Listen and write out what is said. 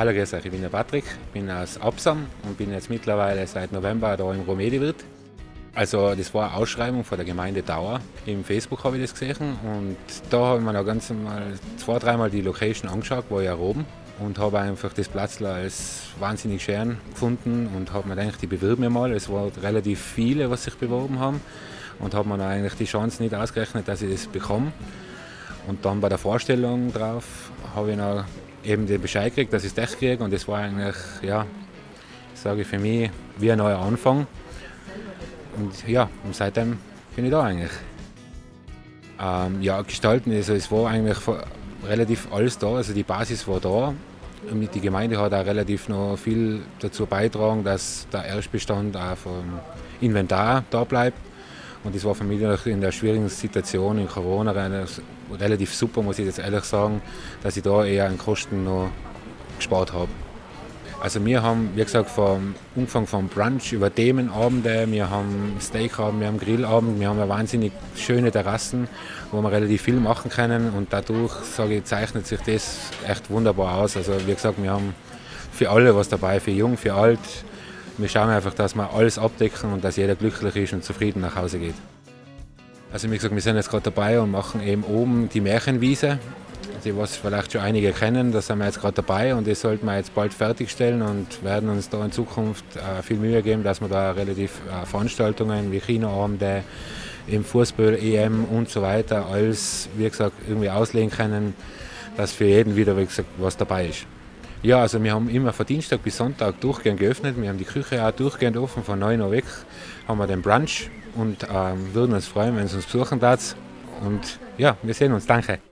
Hallo, grüß euch, ich bin der Patrick, bin aus Absam und bin jetzt mittlerweile seit November da im Romediwirt. Also das war eine Ausschreibung von der Gemeinde Dauer. Im Facebook habe ich das gesehen und da habe ich mir noch ganz mal zwei, dreimal die Location angeschaut, war ja oben und habe einfach das Platz als wahnsinnig schön gefunden und habe mir gedacht, ich bewerbe mich mal. Es waren relativ viele, was sich beworben haben und habe mir eigentlich die Chance nicht ausgerechnet, dass ich das bekomme. Und dann bei der Vorstellung drauf habe ich noch eben den Bescheid gekriegt, dass ich echt kriege. Und das war eigentlich, ja, sage ich für mich, wie ein neuer Anfang. Und ja, und seitdem bin ich da eigentlich. Ähm, ja, gestalten, also es war eigentlich relativ alles da, also die Basis war da. Und die Gemeinde hat auch relativ noch viel dazu beitragen, dass der Erstbestand auch vom Inventar da bleibt. Und das war für mich in der schwierigen Situation in Corona relativ super, muss ich jetzt ehrlich sagen, dass ich da eher an Kosten noch gespart habe. Also wir haben, wie gesagt, vom Umfang vom Brunch über Themenabende, wir haben Steakabend, wir haben Grillabend, wir haben wahnsinnig schöne Terrassen, wo wir relativ viel machen können und dadurch, sage ich, zeichnet sich das echt wunderbar aus. Also wie gesagt, wir haben für alle was dabei, für jung, für alt, wir schauen einfach, dass wir alles abdecken und dass jeder glücklich ist und zufrieden nach Hause geht. Also wie gesagt, wir sind jetzt gerade dabei und machen eben oben die Märchenwiese, die was vielleicht schon einige kennen, da sind wir jetzt gerade dabei und das sollten wir jetzt bald fertigstellen und werden uns da in Zukunft äh, viel Mühe geben, dass wir da relativ äh, Veranstaltungen wie Kinoabende, im Fußball, EM und so weiter alles, wie gesagt, irgendwie auslegen können, dass für jeden wieder, wie gesagt, was dabei ist. Ja, also wir haben immer von Dienstag bis Sonntag durchgehend geöffnet. Wir haben die Küche auch durchgehend offen, von 9 Uhr weg haben wir den Brunch und ähm, würden uns freuen, wenn Sie uns besuchen darf. Und ja, wir sehen uns. Danke.